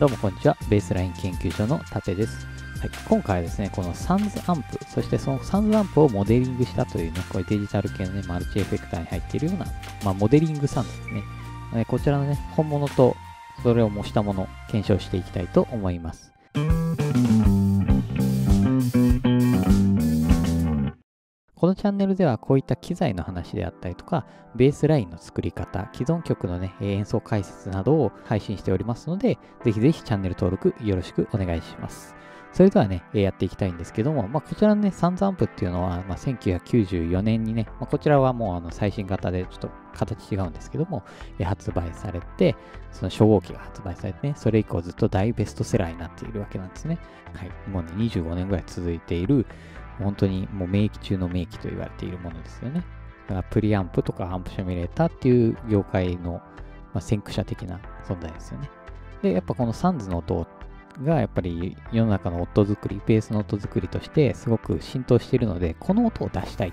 どうもこんにちは。ベースライン研究所の盾です。はい、今回はですね、このサンズアンプ、そしてそのサンズアンプをモデリングしたというね、これデジタル系のね、マルチエフェクターに入っているような、まあ、モデリングサンズですね。えこちらのね、本物とそれを模したもの、検証していきたいと思います。このチャンネルではこういった機材の話であったりとか、ベースラインの作り方、既存曲のね、演奏解説などを配信しておりますので、ぜひぜひチャンネル登録よろしくお願いします。それではね、やっていきたいんですけども、まあ、こちらのね、サンズアンプっていうのは、まあ、1994年にね、まあ、こちらはもうあの最新型でちょっと形違うんですけども、発売されて、その初号機が発売されてね、それ以降ずっと大ベストセラーになっているわけなんですね。はい。もうね、25年ぐらい続いている、本当にもう名機中の名機と言われているものですよね。だからプリアンプとかアンプシミュレーターっていう業界の、まあ、先駆者的な存在ですよね。で、やっぱこのサンズの音がやっぱり世の中の音作り、ベースの音作りとしてすごく浸透しているので、この音を出したいっ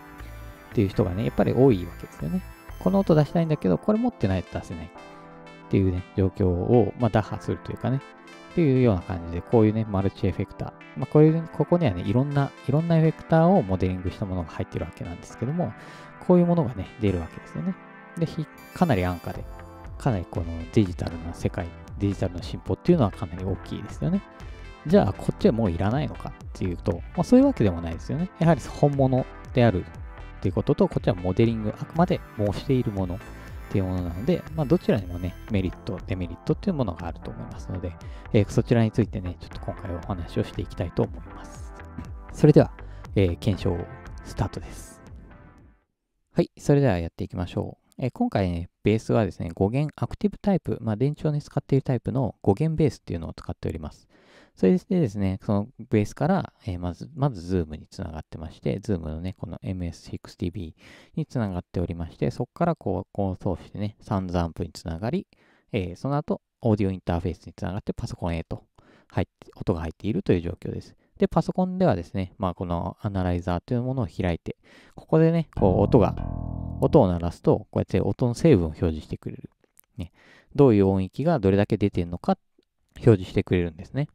ていう人がね、やっぱり多いわけですよね。この音出したいんだけど、これ持ってないと出せないっていうね、状況を、まあ、打破するというかね、っていうような感じで、こういうね、マルチエフェクター。まあ、こういう、ここにはね、いろんな、いろんなエフェクターをモデリングしたものが入ってるわけなんですけども、こういうものがね、出るわけですよね。で、かなり安価で、かなりこのデジタルな世界、デジタルの進歩っていうのはかなり大きいですよね。じゃあ、こっちはもういらないのかっていうと、まあ、そういうわけでもないですよね。やはり本物であるっていうことと、こっちはモデリング、あくまで模しているものっていうものなので、まあ、どちらにもね、メリット、デメリットっていうものがあると思いますので、えー、そちらについてね、ちょっと今回お話をしていきたいと思います。それでは、えー、検証スタートです。はい、それではやっていきましょう。え、今回ね、ベースはですね、5弦アクティブタイプ、まあ、電池をね、使っているタイプの5弦ベースっていうのを使っております。それでですね、そのベースから、えー、まず、まず Zoom につながってまして、Zoom のね、この MS6DB につながっておりまして、そこからこう、こう通してね、サンズアンプにつながり、えー、その後、オーディオインターフェースにつながってパソコンへと入って、音が入っているという状況です。で、パソコンではですね、まあ、このアナライザーというものを開いて、ここでね、こう、音が、音を鳴らすと、こうやって音の成分を表示してくれる。ね、どういう音域がどれだけ出てるのか、表示してくれるんですね。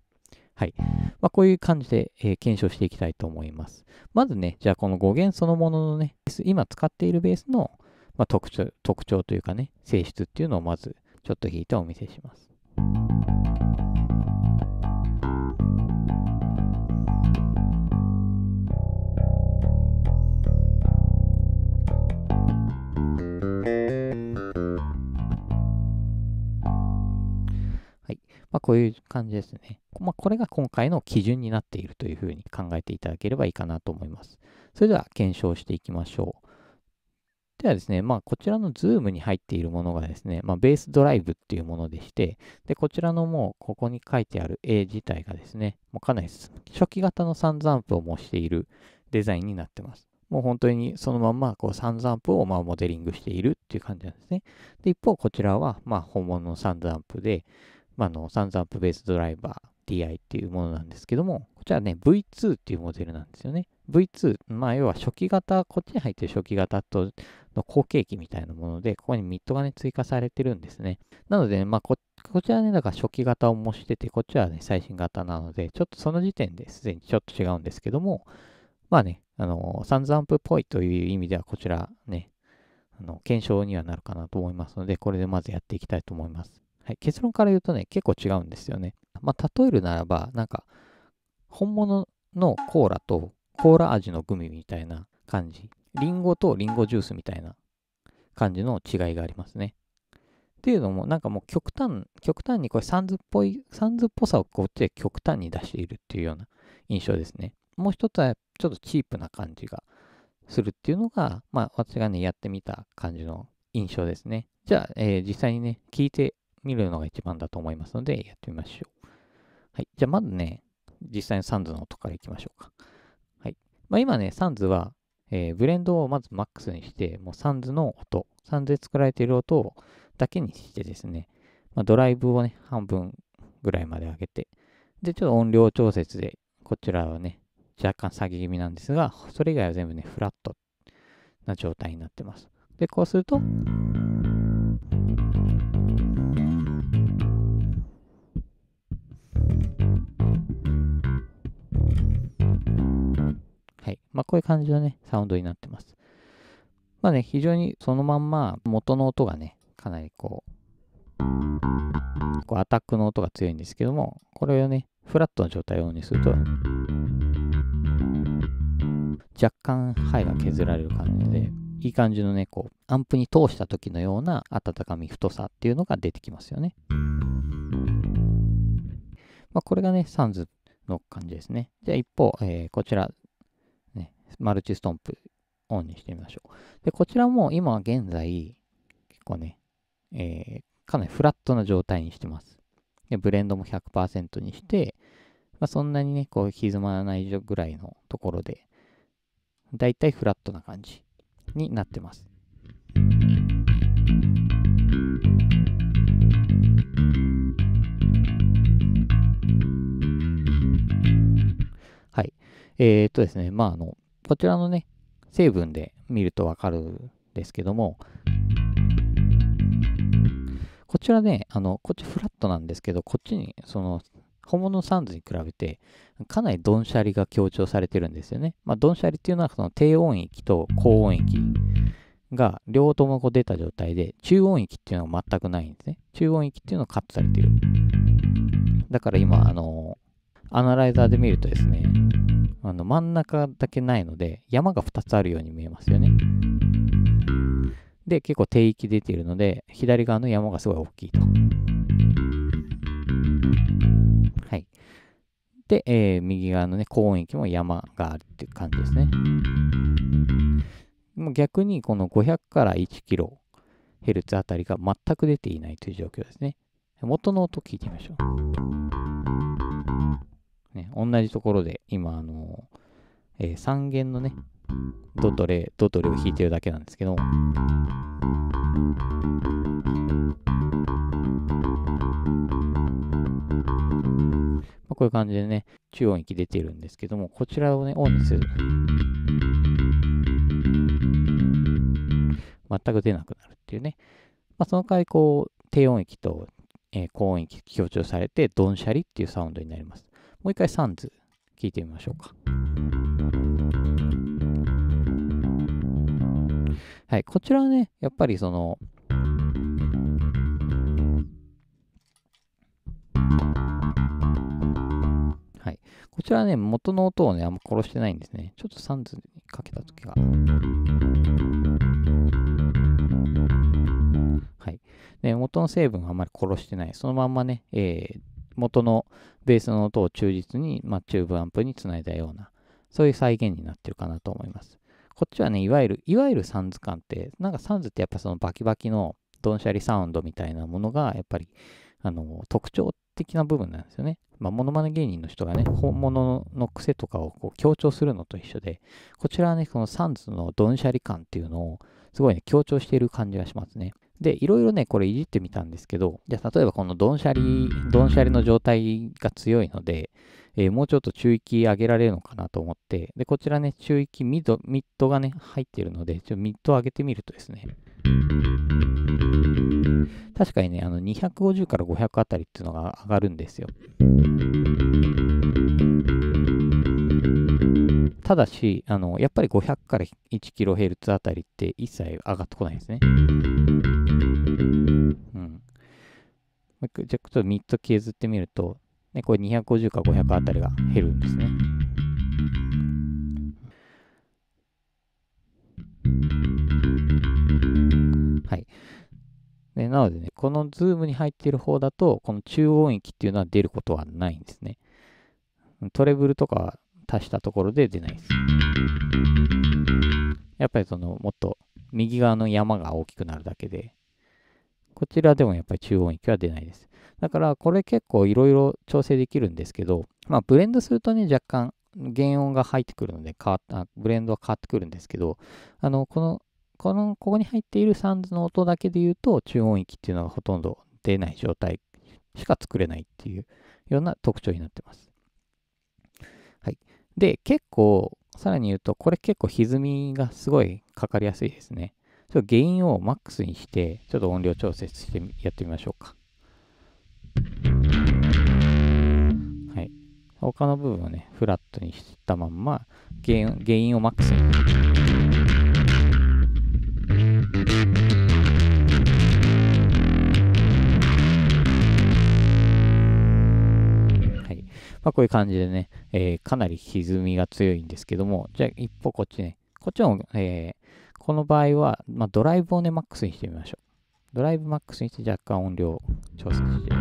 はい。まあ、こういう感じで、えー、検証していきたいと思います。まずね、じゃあこの語源そのもののね、今使っているベースの、まあ、特徴、特徴というかね、性質っていうのをまずちょっと引いてお見せします。まあ、こういう感じですね。まあ、これが今回の基準になっているというふうに考えていただければいいかなと思います。それでは検証していきましょう。ではですね、まあ、こちらの Zoom に入っているものがですね、まあ、ベースドライブっていうものでして、で、こちらのもう、ここに書いてある A 自体がですね、もうかなり初期型のサンズアンプを模しているデザインになってます。もう本当にそのまんま、こう、サンズアンプをまあモデリングしているっていう感じなんですね。で、一方、こちらは、まあ、本物のサンズアンプで、まあ、の、サンズアンプベースドライバー DI っていうものなんですけども、こちらね、V2 っていうモデルなんですよね。V2、まあ、要は初期型、こっちに入ってる初期型との後継機みたいなもので、ここにミッドがね、追加されてるんですね。なので、ねまあこ、こちらね、だから初期型を模してて、こっちはね、最新型なので、ちょっとその時点ですでにちょっと違うんですけども、まあね、あの、サンズアンプっぽいという意味では、こちらね、あの、検証にはなるかなと思いますので、これでまずやっていきたいと思います。はい、結論から言うとね、結構違うんですよね。まあ、例えるならば、なんか、本物のコーラとコーラ味のグミみたいな感じ。リンゴとリンゴジュースみたいな感じの違いがありますね。っていうのも、なんかもう極端、極端にこれサンズっぽい、サンズっぽさをこっちで極端に出しているっていうような印象ですね。もう一つはちょっとチープな感じがするっていうのが、まあ私がね、やってみた感じの印象ですね。じゃあ、えー、実際にね、聞いてみるのが一番だと思いますので、やってみましょう。はい。じゃあまずね、実際にサンズの音からいきましょうか。はい。まあ今ね、サンズは、えー、ブレンドをまずマックスにして、もうサンズの音、サンズで作られている音だけにしてですね、まあ、ドライブをね、半分ぐらいまで上げて、で、ちょっと音量調節で、こちらはね、若干下げ気味なんですが、それ以外は全部ね、フラットな状態になってます。で、こうすると、こういう感じのね、サウンドになってます。まあね、非常にそのまんま元の音がね、かなりこう、こうアタックの音が強いんですけども、これをね、フラットな状態をオンにすると、若干ハイが削られる感じで、いい感じのね、こう、アンプに通した時のような温かみ、太さっていうのが出てきますよね。まあ、これがね、サンズの感じですね。じゃあ一方、えー、こちら、ね、マルチストンプオンにしてみましょう。で、こちらも今現在、結構ね、えー、かなりフラットな状態にしてます。で、ブレンドも100%にして、まあ、そんなにね、こう、歪まないぐらいのところで、だいたいフラットな感じになってます。えー、っとですね、まあ、あの、こちらのね、成分で見るとわかるんですけども、こちらね、あの、こっちフラットなんですけど、こっちに、その、本物のサンズに比べて、かなりドンシャリが強調されてるんですよね。まあ、ドンシャリっていうのは、その低音域と高音域が両方ともこう出た状態で、中音域っていうのは全くないんですね。中音域っていうのはカットされてる。だから今、あの、アナライザーで見るとですね、あの真ん中だけないので、山が2つあるように見えますよね。で、結構低域出ているので、左側の山がすごい大きいと。はい。で、えー、右側のね、高音域も山があるっていう感じですね。もう逆にこの500から1キロヘルツあたりが全く出ていないという状況ですね。元の音聞いてみましょう。同じところで今、あの、えー、3弦のね、ドトレ、ドトレを弾いてるだけなんですけど、こういう感じでね、中音域出てるんですけども、こちらをね、オンにする。全く出なくなるっていうね。まあ、その代わり、こう、低音域と、えー、高音域強調されて、ドンシャリっていうサウンドになります。もう一回サンズ聞いてみましょうか。はい、こちらはね、やっぱりその、はい。こちらはね、元の音をね、あんま殺してないんですね。ちょっとサンズにかけたときが。はい。で、元の成分はあんまり殺してない。そのまんまね、えー、元のベースの音を忠実に、まあ、チューブアンプにつないだような、そういう再現になってるかなと思います。こっちはね、いわゆる、いわゆるサンズ感って、なんかサンズってやっぱそのバキバキのドンシャリサウンドみたいなものが、やっぱり、あの、特徴的な部分なんですよね。まあ、モノマネ芸人の人がね、本物の癖とかをこう強調するのと一緒で、こちらはね、このサンズのドンシャリ感っていうのを、すごいね、強調している感じがしますね。で、いろいろね、これいじってみたんですけど、じゃあ例えばこのドンシャリ、ドンシャリの状態が強いので、えー、もうちょっと中域上げられるのかなと思って、で、こちらね、中域ミッド、ミッドがね、入っているので、ちょミッドを上げてみるとですね、確かにね、あの250から500あたりっていうのが上がるんですよ。ただし、あのやっぱり500から 1kHz あたりって一切上がってこないですね。じゃあちょっとミッド削ってみると、ね、これ250か500あたりが減るんですね。はい。でなのでね、このズームに入っている方だと、この中音域っていうのは出ることはないんですね。トレブルとか足したところで出ないです。やっぱりその、もっと右側の山が大きくなるだけで、こちらでもやっぱり中音域は出ないです。だからこれ結構いろいろ調整できるんですけど、まあブレンドするとね、若干原音が入ってくるので変わったブレンドは変わってくるんですけど、あの、この、この、ここに入っているサンズの音だけで言うと、中音域っていうのがほとんど出ない状態しか作れないっていうような特徴になってます。はい。で、結構、さらに言うと、これ結構歪みがすごいかかりやすいですね。ちょっと原因をマックスにして、ちょっと音量調節してやってみましょうか。はい。他の部分をね、フラットにしたまんま、ゲインゲインをマックスに。まあ、こういう感じでね、えーかなり歪みが強いんですけども、じゃあ一歩こっちね、こっちも、えーこの場合は、まあ、ドライブをね、マックスにしてみましょう。ドライブマックスにして若干音量調節して。ま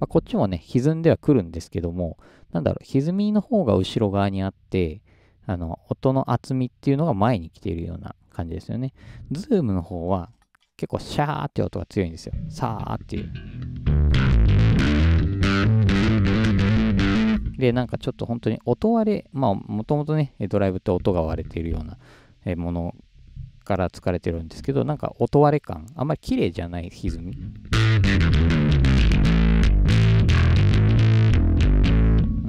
あ、こっちもね、歪んではくるんですけども、なんだろう、歪みの方が後ろ側にあって、あの、音の厚みっていうのが前に来ているような感じですよね。ズームの方は結構シャーって音が強いんですよ。さーっていう。で、なんかちょっと本当に音割れ、まあ、もともとね、ドライブって音が割れているようなものから疲れてるんですけど、なんか音割れ感、あんまり綺麗じゃない歪み。う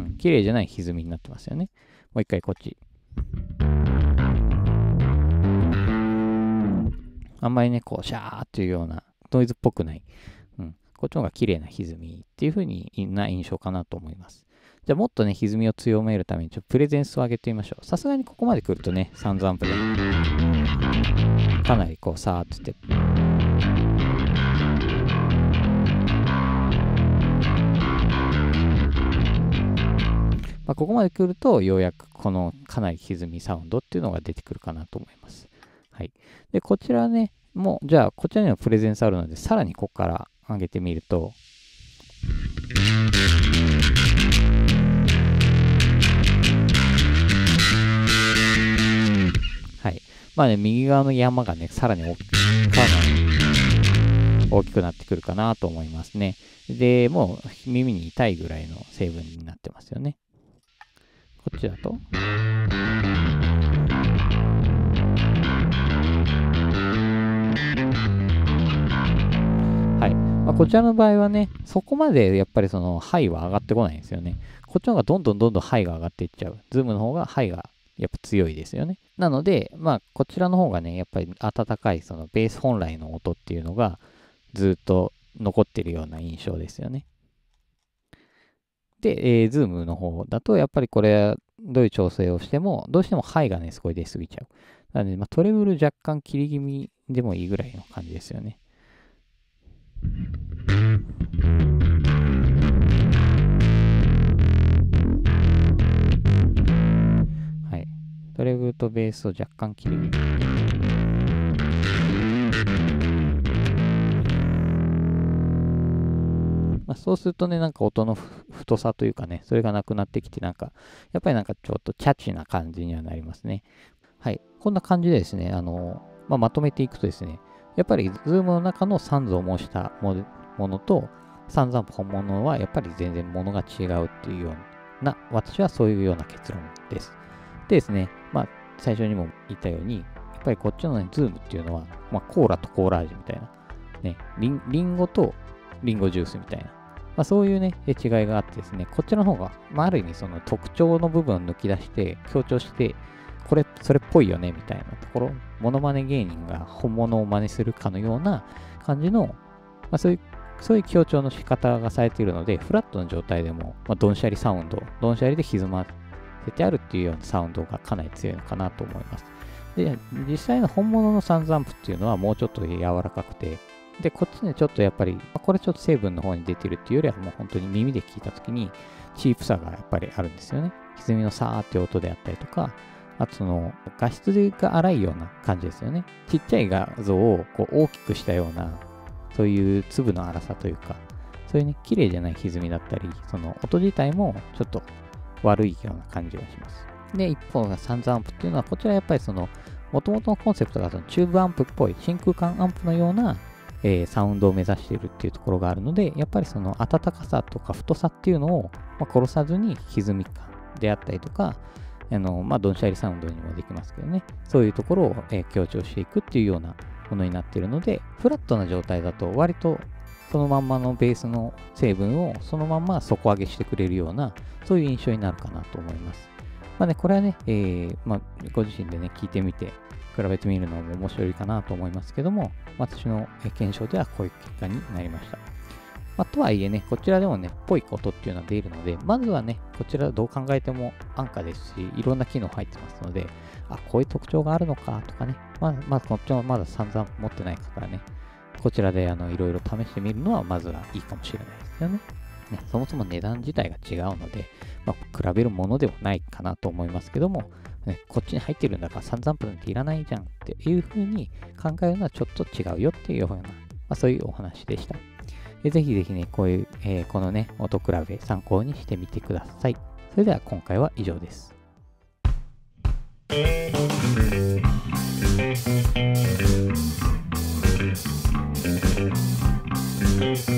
ん、綺麗じゃない歪みになってますよね。もう一回こっち。あんまりね、こう、シャーっていうようなノイズっぽくない。うん、こっちの方が綺麗な歪みっていう風にな印象かなと思います。じゃあもっとね、歪みを強めるために、ちょっとプレゼンスを上げてみましょう。さすがにここまで来るとね、サウンドアンプで、かなりこう、さーっとって。まあ、ここまで来ると、ようやくこのかなり歪みサウンドっていうのが出てくるかなと思います。はい。で、こちらね、もう、じゃあ、こちらにはプレゼンスあるので、さらにここから上げてみると、まあね、右側の山がね、さらに大きく、かなり大きくなってくるかなと思いますね。で、もう耳に痛いぐらいの成分になってますよね。こっちだと？はい。まあ、こちらの場合はね、そこまでやっぱりその、ハイは上がってこないんですよね。こっちの方がどんどんどんどんハイが上がっていっちゃう。ズームの方がハイがやっぱ強いですよね。なので、まあ、こちらの方がね、やっぱり温かい、そのベース本来の音っていうのがずっと残ってるような印象ですよね。で、えー、ズームの方だと、やっぱりこれ、どういう調整をしても、どうしてもハイがね、すごい出過ぎちゃう。なので、まあ、トレブル若干切り気味でもいいぐらいの感じですよね。トレブとベースを若干切り気味。まあ、そうするとね、なんか音の太さというかね、それがなくなってきて、なんか、やっぱりなんかちょっとキャッチな感じにはなりますね。はい。こんな感じでですね、あの、まあ、まとめていくとですね、やっぱり Zoom の中のサンズを模したものと、サンズ本物はやっぱり全然ものが違うっていうような、私はそういうような結論です。でですね、まあ、最初にも言ったように、やっぱりこっちのね、ズームっていうのは、まあ、コーラとコーラ味みたいな、ね、リンリンゴとリンゴジュースみたいな、まあ、そういうね、違いがあってですね、こっちの方が、まあ、ある意味その特徴の部分を抜き出して、強調して、これ、それっぽいよね、みたいなところ、モノマネ芸人が本物を真似するかのような感じの、まあ、そういう、そういう強調の仕方がされているので、フラットな状態でも、まあ、ドンシャリサウンド、ドンシャリで歪ませてあるっていうようなサウンドがかなり強いのかなと思います。で、実際の本物のサンズアンプっていうのはもうちょっと柔らかくて、で、こっちね、ちょっとやっぱり、これちょっと成分の方に出てるっていうよりは、もう本当に耳で聞いたときに、チープさがやっぱりあるんですよね。歪みのさーって音であったりとか、あとその、画質が荒いような感じですよね。ちっちゃい画像をこう大きくしたような、そういう粒の粗さというか、そういうね、綺麗じゃない歪みだったり、その音自体もちょっと悪いような感じがします。で、一方がサンズアンプっていうのは、こちらやっぱりその、元々のコンセプトがそのチューブアンプっぽい真空管アンプのような、えーサウンドを目指しているっていうところがあるので、やっぱりその温かさとか太さっていうのを、まあ、殺さずに歪み感であったりとか、あのまあ、ドンシャリサウンドにもできますけどね、そういうところを、えー強調していくっていうようなものになっているので、フラットな状態だと割とそのまんまのベースの成分をそのまんま底上げしてくれるような、そういう印象になるかなと思います。まあね、これはね、えー、まあ、ご自身でね、聞いてみて、比べてみるのも面白いかなと思いますけども、私の検証ではこういう結果になりました。まあ、とはいえね、こちらでもね、ぽいことっていうのは出るので、まずはね、こちらどう考えても安価ですし、いろんな機能入ってますので、あ、こういう特徴があるのかとかね、まあ、まずこっちもまだ散々持ってない方はね、こちらであのいろいろ試してみるのはまずはいいかもしれないですよね。ねそもそも値段自体が違うので、まあ、比べるものではないかなと思いますけども、ね、こっちに入ってるんだから散々プなんていらないじゃんっていうふうに考えるのはちょっと違うよっていうような、まあ、そういうお話でした。ぜひぜひね、こういう、えー、このね、音比べ参考にしてみてください。それでは今回は以上です。Thank you.